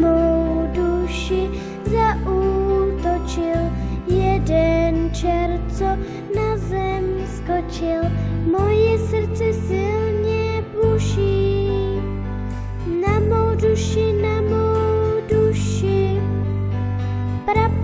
mou duši zaútočil jeden čert, co na zem skočil. Moje srdce silně buší na mou duši, na mou duši. Prapodivnou